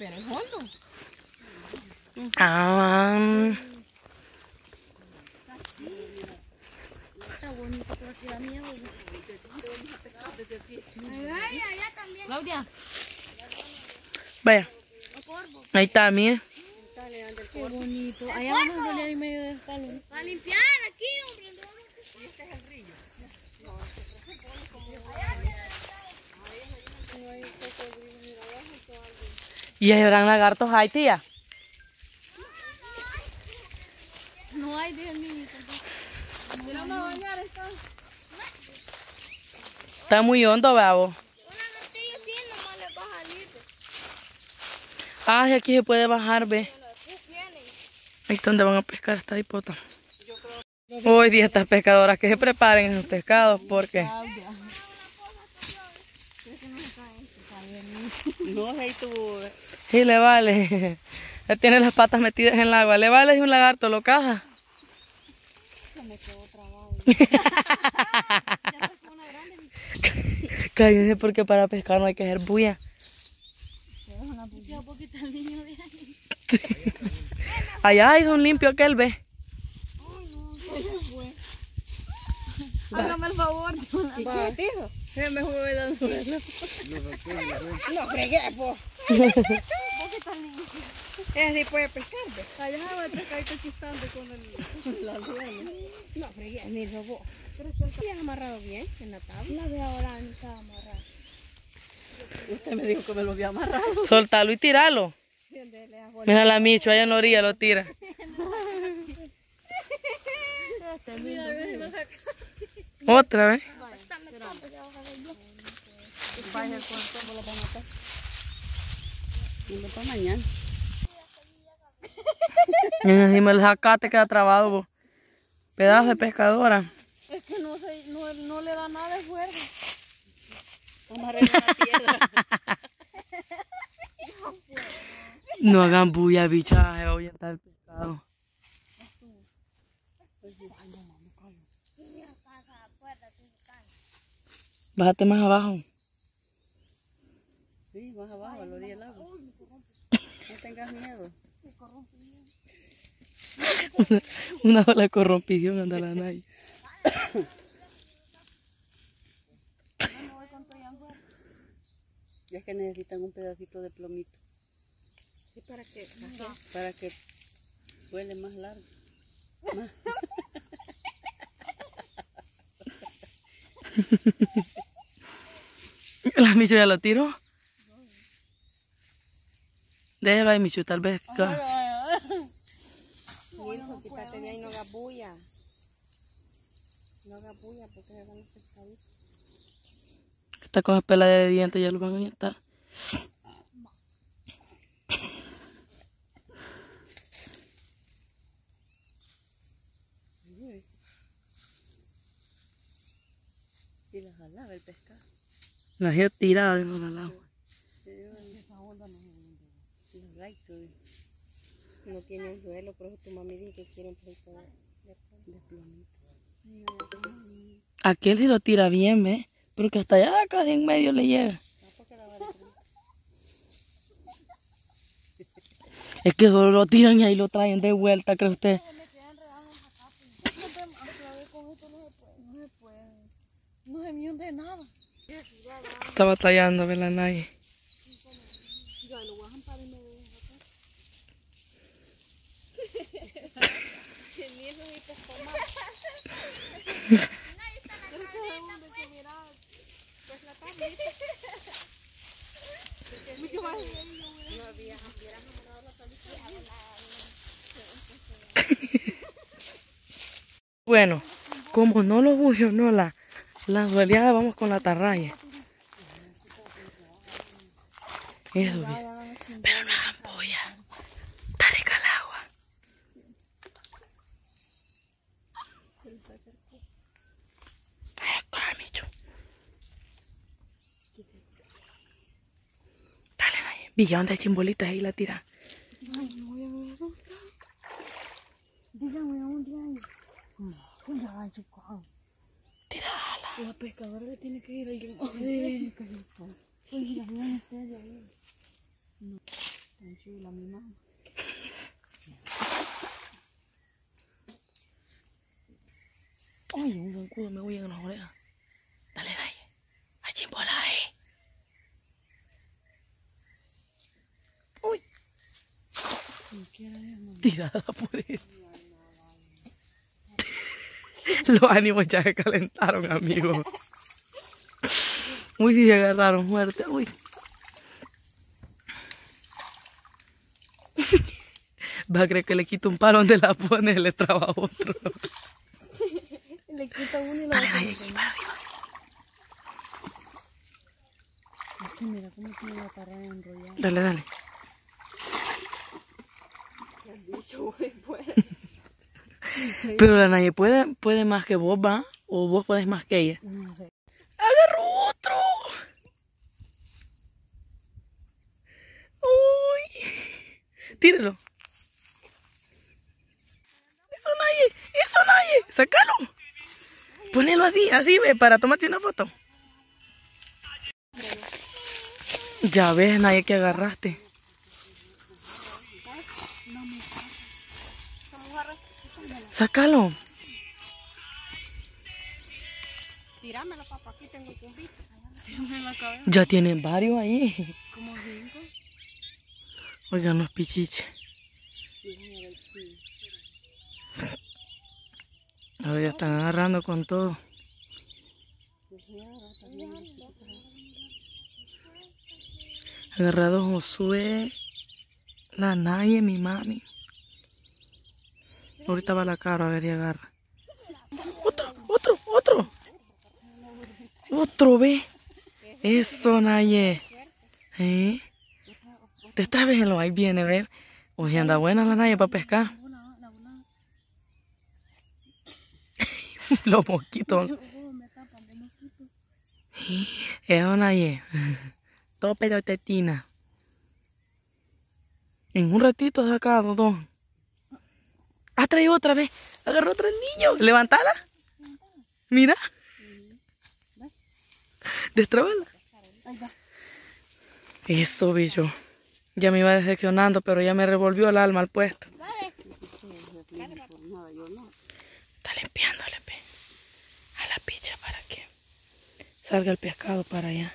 Pero es hondo. Ah, Está bonito, pero aquí da miedo. Ay, allá también. Claudia. vaya. Ahí está, mire. Qué bonito. Allá vamos a en medio del palo. A limpiar aquí, hombre. Este es el río. Y ahí habrán lagartos ahí, tía. No hay de niño. Vamos a bañar esto. Está muy hondo, babo. Una gatilla sí, nomás le va a salir. Ay, aquí se puede bajar, ve. Ahí es donde van a pescar esta hipota. Hoy día estas pescadoras que se preparen esos pescados porque No sé tú. sí le vale. Ya tiene las patas metidas en el agua. Le vale si un lagarto lo caja. Cállense porque para pescar no hay que hacer bulla. Un poquito el niño de ahí. Allá hizo un limpio aquel, ve. Hágame el favor. Batido. Se me jugó el anzuelo. No fregué, po. Ese sí puede pescar, ve. Allá va a pescar y chistando con el... La anzuelo. No fregué, me robó. Pero es el habías amarrado bien en la tabla. La de ahora no estaba amarrada. Usted me dijo que me lo había amarrado. Soltalo y tiralo. Mira la Micho, allá en la orilla lo tira. Otra vez. Vaya el tiempo lo van a matar. Y no para mañana. Y encima el jacate queda trabado. Pedazo de pescadora. Es que no, se, no, no le da nada de fuerza. Piedra. No hagan bulla, bicha. Se va a ahuyentar el pescado. Bájate más abajo. Sí, más abajo, a la orilla del agua. No tengas miedo. Una ola corrompición anda la nai. Ya que necesitan un pedacito de plomito. ¿Y para qué? Para que suele más largo. La Micho ya lo tiró. Déjalo ahí, Micho, tal vez. ca- Wilson, quítate de ahí, no hagas bulla. No hagas bulla porque se van pescaditos. Está con las de dientes, ya lo van a ahuyentar. Y la jalaba el pescado. La gente tirada dentro del agua. Los raitos. No tienen suelo, por eso tu mami dice que quieren pescar de, de plomito. Aquel sí lo tira bien, ¿ves? Porque hasta allá casi en medio le llega. Es que solo lo tiran y ahí lo traen de vuelta, ¿cree usted? No se puede. No se me hunde nada. Está batallando, ¿ves la? Bueno, como no lo funcionó la, la dueleada, vamos con la ¿viste? pero no hagan polla. Está rica el agua. Ay, acá, Micho. Dale ahí. Villa, donde hay chimbolitas ahí la tira. Dígame a un día ahí. No, ya va a chocar. Tírala. La pescadora le tiene que ir a alguien. Ay, la ahí. un zancudo me huye en las orejas. Dale, dale. A chimbola, eh. Uy. Tirada por él. Los ánimos ya se calentaron, amigos. Uy, se agarraron fuerte. Uy. Va a creer que le quito un palo donde la pone y le traba a otro. Le quita uno y lo Dale, dale, aquí para arriba. Es que mira cómo tiene la carrera enrollada. Dale, dale. Pero la Naye puede, puede más que vos, ¿va? O vos podés más que ella. No sé. ¡Agarró otro! ¡Uy! Tíralo. ¡Eso Naye! ¡Eso Naye! ¡Sácalo! Ponelo así, así, ve, para tomarte una foto. Ya ves, Naye, que agarraste. Sácalo. Tíramelo, papá, aquí tengo tierrita. Ya tienen varios ahí. Oigan los pichiches. Ahora ya están agarrando con todo. Agarrado Josué, la Naye, mi mami. Ahorita va la cara a ver y agarra. Otro, otro, otro. Otro, ve. Eso, Naye. ¿Eh? Destrábelo, ahí viene, ve. Oye, anda buena la Naye para pescar. Los mosquitos. Eso, Naye. Tope de tetina. En un ratito sacado dos. Ha traído otra vez. Agarró otra el niño. Levantala. Mira. Destrábala. Eso, bicho. Ya me iba decepcionando, pero ya me revolvió el alma al puesto. Está limpiándole a la picha para que salga el pescado para allá.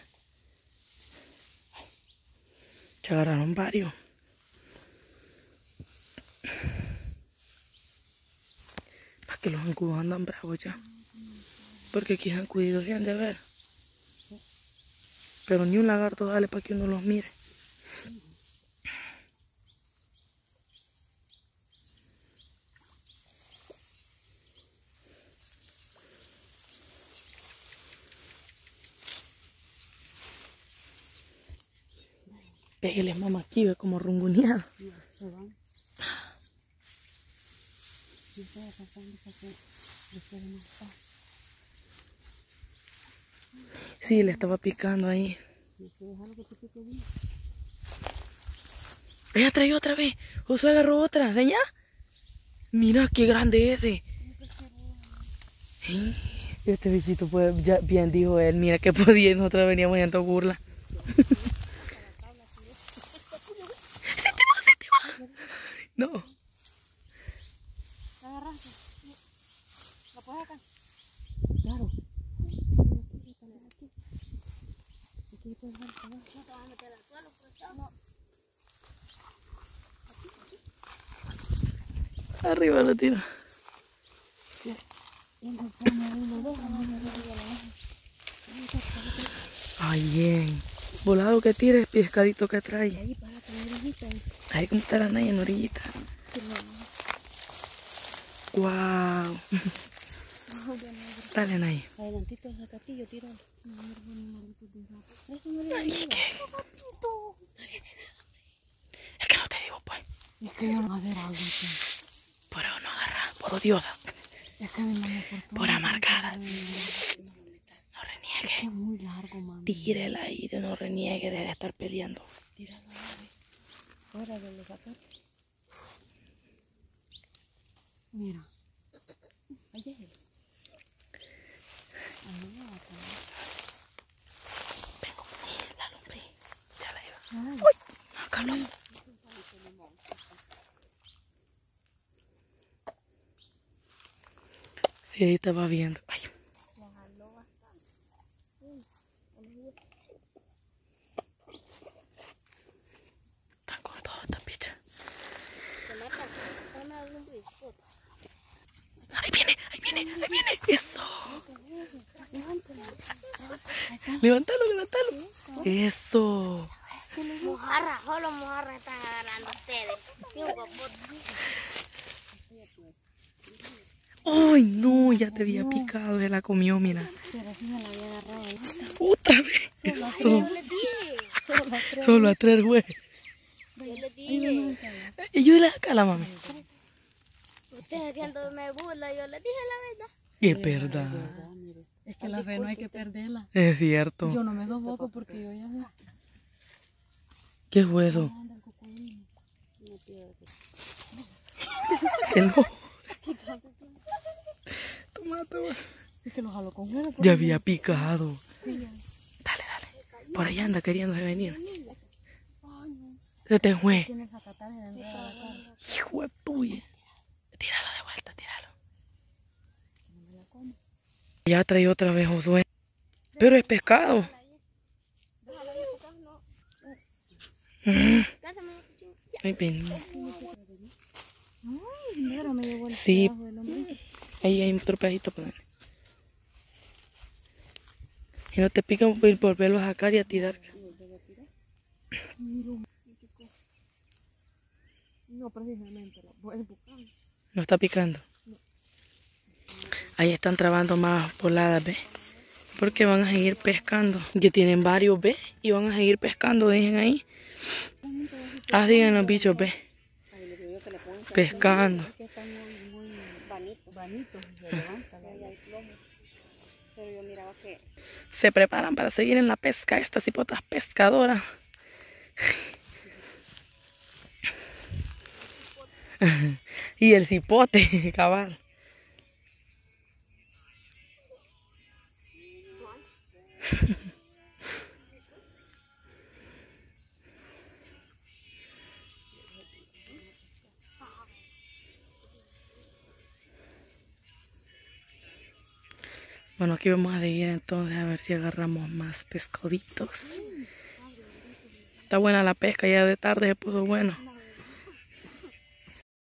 Se agarraron varios. Que los zancudos andan bravos ya. Porque aquí zancudidos se han de ver. Pero ni un lagarto sale para que uno los mire. Pégueles mamá aquí, ve como runguneado. Sí, le estaba picando ahí. Ella trae otra vez. Josué agarró otra. ¿Señá? Mira qué grande es de. Ey, Este bichito pues, ya bien dijo él. Mira que podía nosotros veníamos yendo burla. ¡Se te va, se te va! No. ¿Agarraste? Claro. Arriba lo tiro. Ay, bien. Volado que tires, pescadito que trae. Ahí para tener hijita. Ahí como está la naya en orillita. Wow. Dale, Nay. Adelantito de zacatillo, tira. Ay, ¿qué? Es que no te digo, pues. Es que yo no ver algo. Por no agarrar, por odiosa, Es que mamá por amargada. No es reniegue. muy largo, mami. Tire el aire, no reniegue de estar peleando. Tíralo, mami. Fuera de los zapatos. Mira. Ahí Vengo, la lumbre, ya la lleva. ¡Uy! ¡Ha! Sí, estaba viendo. ¡Ay! Están con toda esta. Se una Ahí viene, ahí viene, ahí viene. Eso. Levántalo, levántalo. Eso. Mojarra, solo mojarra están agarrando ustedes. Y. Ay, no, ya te había picado, se la comió, mira. Otra vez. Eso. Yo Solo a tres, güey. yo les dije. Ayúdale acá a la mami. Ustedes haciéndome burla, yo les dije la verdad. Es verdad. Es que la fe no hay que perderla. Es cierto. Yo no me doy porque yo ya ¿Qué fue eso? Que no. Toma, toma. Es que lo jalo con huevo. Ya había picado. Dale, dale. Por ahí anda queriéndose venir. Se te fue. Hijo de puya. Tíralo de vuelta, tíralo. Ya trae otra vez Josué. Pero es pescado. Sí, ahí hay otro pedacito para darle. Y no te pican por volverlo a sacar y a tirar. No, precisamente, la voy buscando. No está picando. Ahí están trabando más voladas, ¿ves? Porque van a seguir pescando. Ya tienen varios, ¿ves? Y van a seguir pescando, dejen ahí. Ah, digan los bichos, ¿ves? Pescando. Se preparan para seguir en la pesca estas hipotas pescadoras. y el cipote, cabal. Bueno, aquí vamos a seguir entonces a ver si agarramos más pescaditos. Está buena la pesca, ya de tarde se puso bueno.